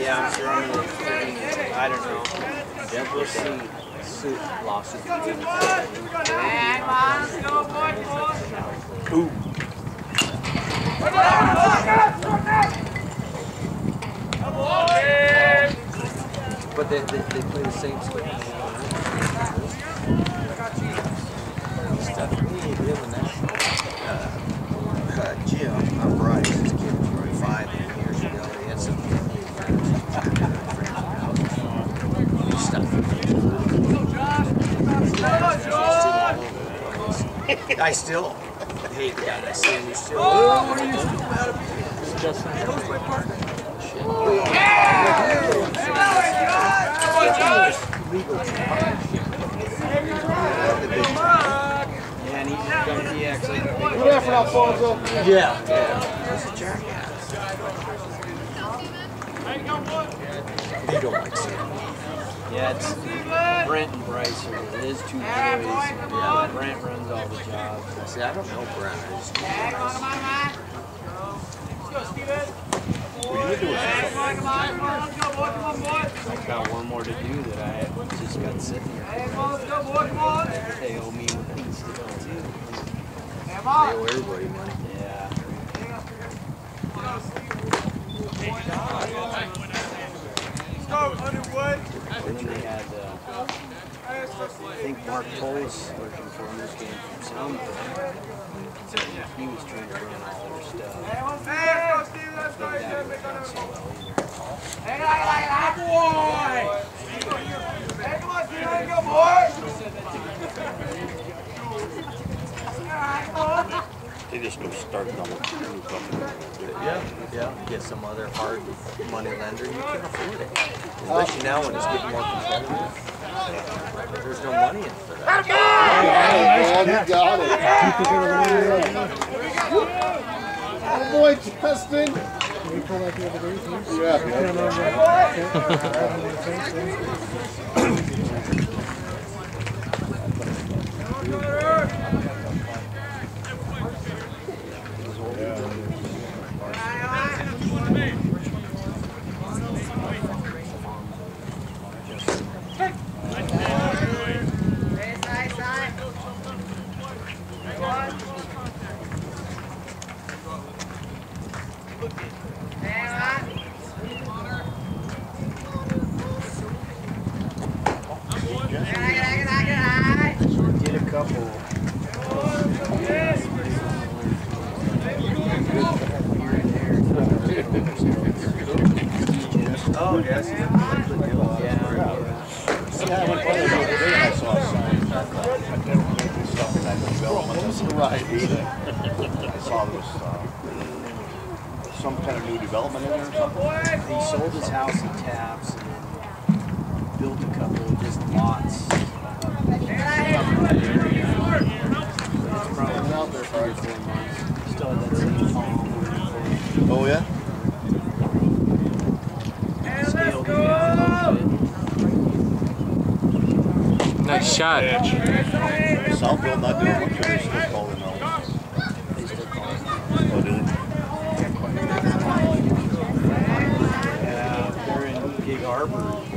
Yeah, I'm sure I don't know. Jeff will see suit losses. Ooh. Uh, but they, uh, they, they play the same split. Stuff uh, really, really nice. I still hate that. I see him. He's still. Oh, what are you doing about it? That was my partner. Yeah, and he's gonna be actually. Good effort, Alfonso. Yeah. Yeah. He's a jackass. You don't like seeing him. Yeah, it's Brent and Bryce are his two boys. Yeah, Brent runs all the jobs. See, I don't know Brent. I just I've got one more to do that I just got sitting here. They owe me a piece to go too. they owe everybody money. Yeah. And then they had, uh, I think Mark Polis working for him this game from Sound. He was trying to run all their stuff. Hey, well either. They just go start on a new company. Yeah, yeah. Get some other hard money lender, you can afford it. Especially now when it's getting more competitive. There's no money in for that. Man, you got it. Oh boy, Justin. Yeah. Did a couple. Oh, yes. Yeah. Yeah, I went by there the other day and I saw a sign. Stuff in that development. Right. I saw was, uh, some kind of new development in there or something. He sold his house in Taps and then built a couple of just lots. It's probably out there for three four months. Still had that same farm. Oh, yeah? Scaled it down a little bit. Nice shot. Southfield not doing much, they're still calling now. They still call it. Oh, do they? Yeah, they're in